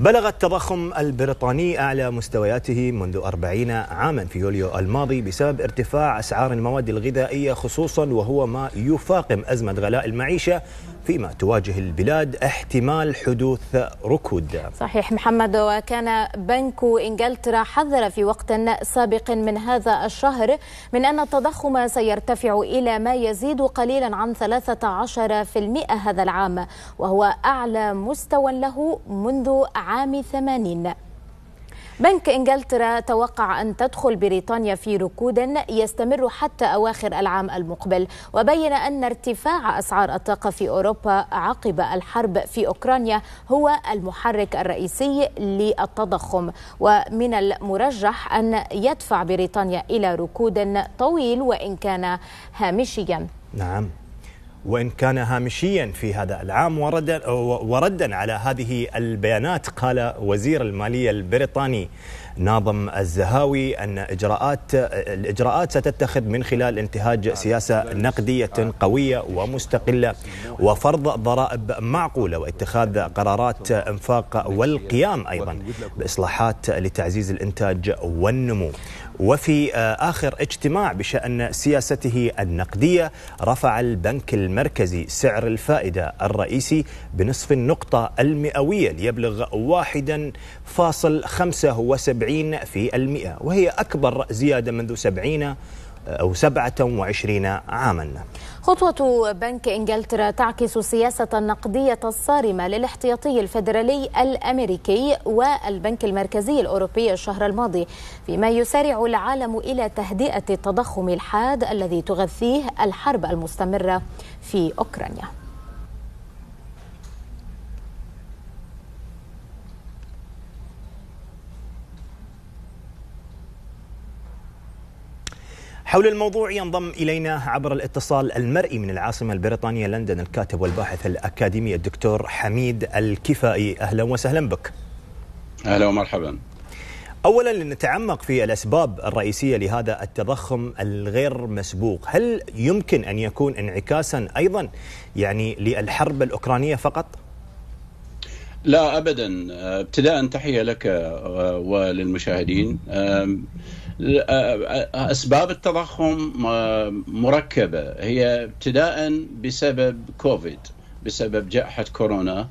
بلغ التضخم البريطاني أعلى مستوياته منذ أربعين عاما في يوليو الماضي بسبب ارتفاع أسعار المواد الغذائية خصوصا وهو ما يفاقم أزمة غلاء المعيشة فيما تواجه البلاد احتمال حدوث ركود. صحيح محمد وكان بنك إنجلترا حذر في وقت سابق من هذا الشهر من أن التضخم سيرتفع إلى ما يزيد قليلا عن 13% هذا العام وهو أعلى مستوى له منذ عام 80 بنك إنجلترا توقع أن تدخل بريطانيا في ركود يستمر حتى أواخر العام المقبل وبين أن ارتفاع أسعار الطاقة في أوروبا عقب الحرب في أوكرانيا هو المحرك الرئيسي للتضخم. ومن المرجح أن يدفع بريطانيا إلى ركود طويل وإن كان هامشيا. نعم. وإن كان هامشيا في هذا العام وردا, وردا على هذه البيانات قال وزير المالية البريطاني ناظم الزهاوي أن إجراءات الإجراءات ستتخذ من خلال انتهاج سياسة نقدية قوية ومستقلة وفرض ضرائب معقولة واتخاذ قرارات إنفاق والقيام أيضا بإصلاحات لتعزيز الإنتاج والنمو. وفي آخر اجتماع بشأن سياسته النقدية رفع البنك المركزي سعر الفائدة الرئيسي بنصف النقطة المئوية ليبلغ 1.75 في المئة وهي أكبر زيادة منذ 70 أو 27 عاما. خطوة بنك إنجلترا تعكس السياسة النقدية الصارمة للاحتياطي الفيدرالي الأمريكي والبنك المركزي الأوروبي الشهر الماضي فيما يسارع العالم إلى تهدئة التضخم الحاد الذي تغذيه الحرب المستمرة في أوكرانيا. حول الموضوع ينضم إلينا عبر الاتصال المرئي من العاصمة البريطانية لندن الكاتب والباحث الأكاديمي الدكتور حميد الكفائي. أهلا وسهلا بك. أهلا ومرحبا. اولا لنتعمق في الأسباب الرئيسية لهذا التضخم الغير مسبوق، هل يمكن أن يكون انعكاسا أيضا يعني للحرب الأوكرانية فقط؟ لا ابدا. ابتداء تحية لك وللمشاهدين. أسباب التضخم مركبة. هي ابتداء بسبب كوفيد بسبب جائحة كورونا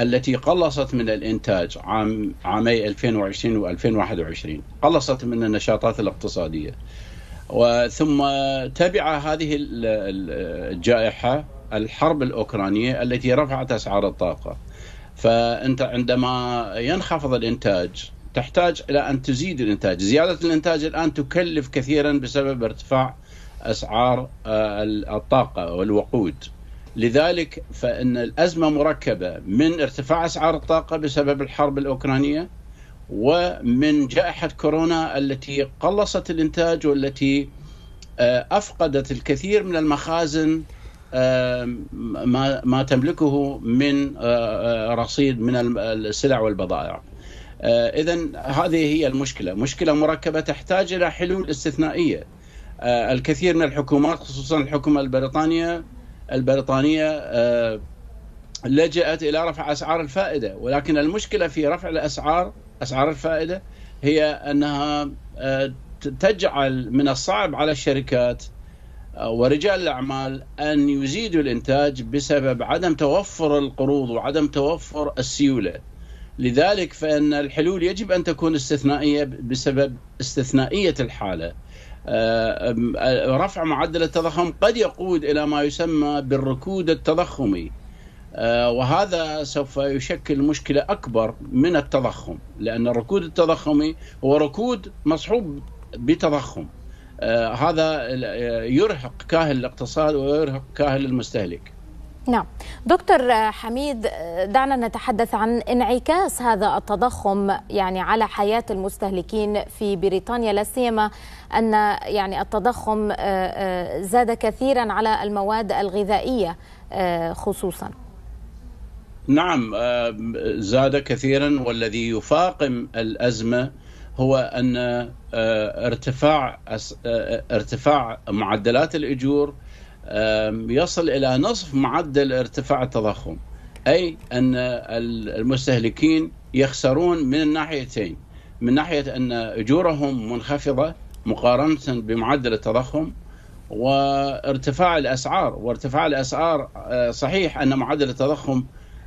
التي قلصت من الإنتاج عام عامي 2020 و2021 قلصت من النشاطات الاقتصادية. وثم تبع هذه الجائحة الحرب الأوكرانية التي رفعت أسعار الطاقة. فأنت عندما ينخفض الإنتاج تحتاج إلى أن تزيد الإنتاج، زيادة الإنتاج الآن تكلف كثيرا بسبب ارتفاع أسعار الطاقة والوقود. لذلك فإن الأزمة مركبة من ارتفاع أسعار الطاقة بسبب الحرب الأوكرانية ومن جائحة كورونا التي قلصت الإنتاج والتي أفقدت الكثير من المخازن ما ما تملكه من رصيد من السلع والبضائع. اذا هذه هي المشكلة، مشكلة مركبة تحتاج إلى حلول استثنائية. الكثير من الحكومات خصوصا الحكومة البريطانية البريطانية لجأت إلى رفع أسعار الفائدة، ولكن المشكلة في رفع الأسعار أسعار الفائدة هي أنها تجعل من الصعب على الشركات ورجال الأعمال أن يزيدوا الإنتاج بسبب عدم توفر القروض وعدم توفر السيولة. لذلك فإن الحلول يجب أن تكون استثنائية بسبب استثنائية الحالة. رفع معدل التضخم قد يقود إلى ما يسمى بالركود التضخمي. وهذا سوف يشكل مشكلة أكبر من التضخم، لأن الركود التضخمي هو ركود مصحوب بتضخم. هذا يرهق كاهل الاقتصاد ويرهق كاهل المستهلك. نعم. دكتور حميد دعنا نتحدث عن انعكاس هذا التضخم يعني على حياة المستهلكين في بريطانيا لا سيما أن يعني التضخم زاد كثيرا على المواد الغذائية خصوصا. نعم زاد كثيرا والذي يفاقم الأزمة هو أن ارتفاع ارتفاع معدلات الأجور يصل إلى نصف معدل ارتفاع التضخم أي أن المستهلكين يخسرون من الناحيتين. من ناحية أن أجورهم منخفضة مقارنة بمعدل التضخم وارتفاع الأسعار. وارتفاع الأسعار آه، صحيح أن معدل التضخم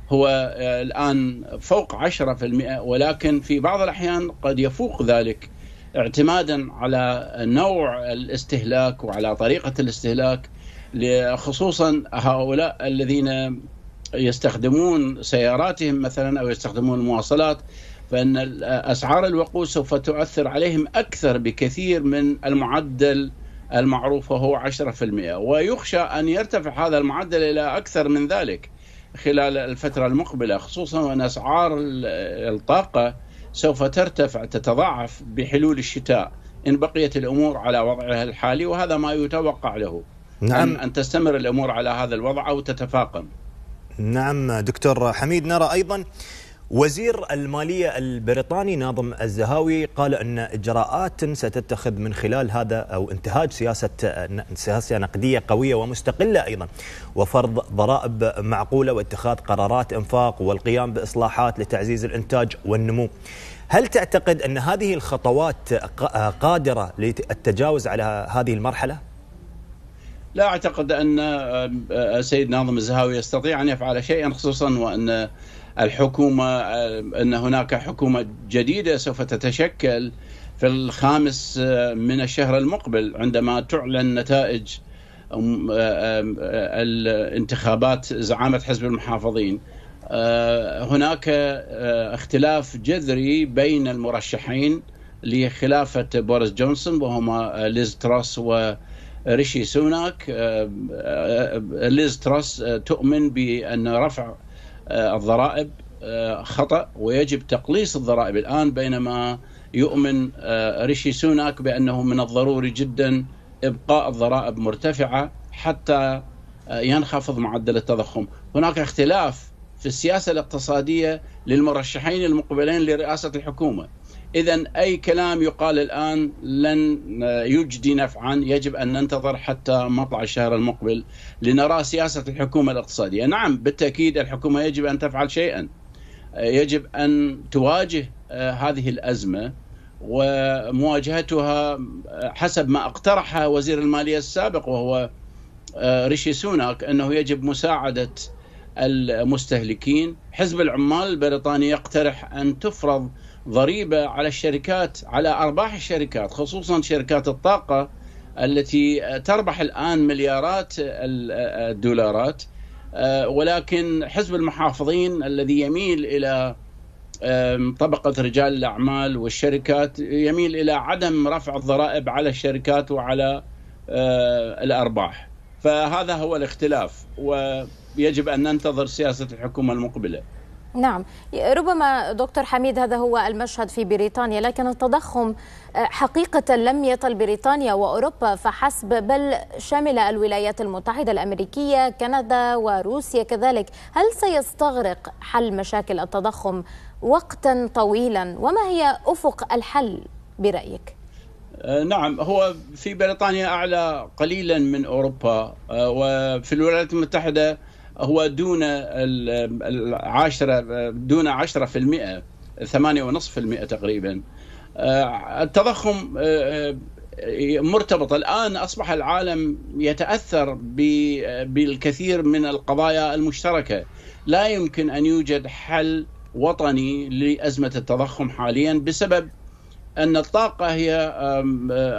هو آه، الآن فوق 10% ولكن في بعض الأحيان قد يفوق ذلك اعتمادا على نوع الاستهلاك وعلى طريقة الاستهلاك. خصوصا هؤلاء الذين يستخدمون سياراتهم مثلا أو يستخدمون المواصلات فإن اسعار الوقود سوف تؤثر عليهم أكثر بكثير من المعدل المعروف وهو 10% ويخشى أن يرتفع هذا المعدل إلى أكثر من ذلك خلال الفترة المقبلة خصوصا وإن أسعار الطاقة سوف ترتفع تتضاعف بحلول الشتاء. إن بقيت الأمور على وضعها الحالي وهذا ما يتوقع له. نعم. أن تستمر الأمور على هذا الوضع أو تتفاقم. نعم دكتور حميد نرى أيضا وزير المالية البريطاني ناظم الزهاوي قال أن إجراءات ستتخذ من خلال هذا أو انتهاج سياسة سياسة نقدية قوية ومستقلة أيضا وفرض ضرائب معقولة واتخاذ قرارات إنفاق والقيام بإصلاحات لتعزيز الإنتاج والنمو. هل تعتقد أن هذه الخطوات قادرة للتجاوز على هذه المرحلة؟ لا أعتقد أن السيد ناظم الزهاوي يستطيع أن يفعل شيئا خصوصا وأن الحكومة أن هناك حكومة جديدة سوف تتشكل في الخامس من الشهر المقبل عندما تعلن نتائج الانتخابات زعامة حزب المحافظين. هناك اختلاف جذري بين المرشحين لخلافة بوريس جونسون وهما ليز تراس وريشي سوناك ليز تراس تؤمن بأن رفع آه، الضرائب آه، خطأ ويجب تقليص الضرائب. الآن بينما يؤمن آه، ريشي سوناك بأنه من الضروري جدا إبقاء الضرائب مرتفعة حتى ينخفض معدل التضخم. هناك اختلاف في السياسة الاقتصادية للمرشحين المقبلين لرئاسة الحكومة. إذا أي كلام يقال الآن لن يجدي نفعا يجب أن ننتظر حتى مطلع الشهر المقبل لنرى سياسة الحكومة الاقتصادية. نعم بالتأكيد الحكومة يجب أن تفعل شيئا. يجب أن تواجه آه، هذه الأزمة ومواجهتها حسب ما اقترح وزير المالية السابق وهو آه، ريشي سوناك أنه يجب مساعدة المستهلكين. حزب العمال البريطاني يقترح أن تفرض ضريبة على الشركات على أرباح الشركات خصوصا شركات الطاقة التي تربح الآن مليارات الدولارات. آه، ولكن حزب المحافظين الذي يميل إلى طبقة رجال الأعمال والشركات يميل إلى عدم رفع الضرائب على الشركات وعلى آه، الأرباح. فهذا هو الاختلاف ويجب أن ننتظر سياسة الحكومة المقبلة. نعم. ربما دكتور حميد هذا هو المشهد في بريطانيا لكن التضخم آه، حقيقة لم يطل بريطانيا وأوروبا فحسب بل شمل الولايات المتحدة الأمريكية كندا وروسيا كذلك. هل سيستغرق حل مشاكل التضخم وقتا طويلا؟ وما هي أفق الحل برأيك؟ آه، نعم. هو في بريطانيا أعلى قليلا من أوروبا آه، وفي الولايات المتحدة هو دون العاشرة دون 10% 8.5% تقريبا. آه، التضخم آه، آه، مرتبط. الآن أصبح العالم يتأثر بالكثير من القضايا المشتركة. لا يمكن أن يوجد حل وطني لأزمة التضخم حاليا بسبب أن الطاقة هي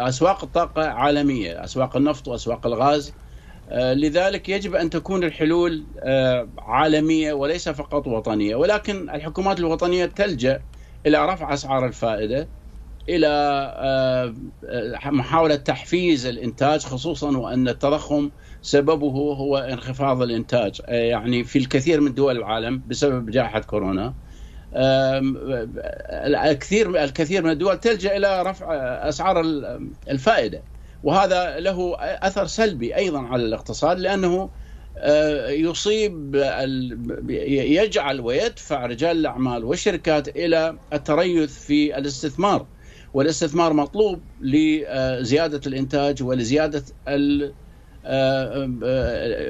أسواق الطاقة عالمية أسواق النفط وأسواق الغاز. آه، لذلك يجب أن تكون الحلول آه، عالمية وليس فقط وطنية. ولكن الحكومات الوطنية تلجأ إلى رفع أسعار الفائدة إلى آه، محاولة تحفيز الإنتاج خصوصا وأن التضخم سببه هو انخفاض الإنتاج يعني في الكثير من دول العالم بسبب جائحة كورونا. الكثير الكثير من الدول تلجأ إلى رفع أسعار الفائدة. وهذا له أثر سلبي أيضا على الاقتصاد لأنه آه، يصيب يجعل ويدفع رجال الأعمال والشركات إلى التريث في الاستثمار. والاستثمار مطلوب لزيادة الإنتاج ولزيادة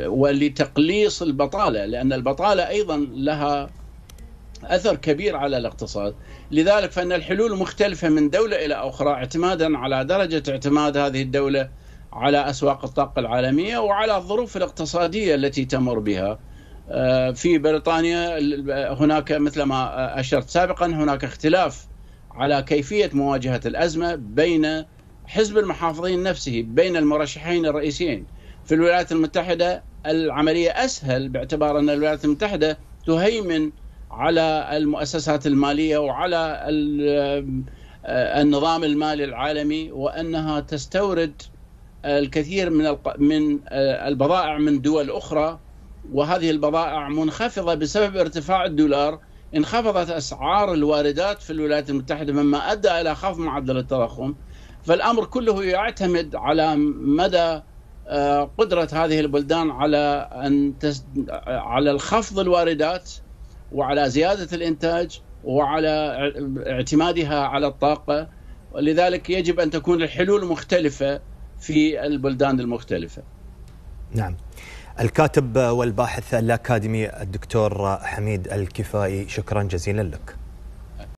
ولتقليص البطالة لأن البطالة أيضا لها أثر كبير على الاقتصاد، لذلك فإن الحلول مختلفة من دولة إلى أخرى اعتمادا على درجة اعتماد هذه الدولة على أسواق الطاقة العالمية وعلى الظروف الاقتصادية التي تمر بها. آه، في بريطانيا هناك مثل ما أشرت سابقا هناك اختلاف على كيفية مواجهة الأزمة بين حزب المحافظين نفسه بين المرشحين الرئيسيين. في الولايات المتحدة العملية أسهل باعتبار أن الولايات المتحدة تهيمن على المؤسسات المالية وعلى آه، النظام المالي العالمي وأنها تستورد الكثير من من آه، البضائع من دول أخرى. وهذه البضائع منخفضة بسبب ارتفاع الدولار. انخفضت أسعار الواردات في الولايات المتحدة مما أدى إلى خفض معدل التضخم. فالأمر كله يعتمد على مدى آه، قدرة هذه البلدان على أن على الخفض الواردات. وعلى زيادة الإنتاج وعلى اعتمادها على الطاقة ولذلك يجب أن تكون الحلول مختلفة في البلدان المختلفة. نعم. الكاتب والباحث الأكاديمي الدكتور حميد الكفائي شكرا جزيلا لك.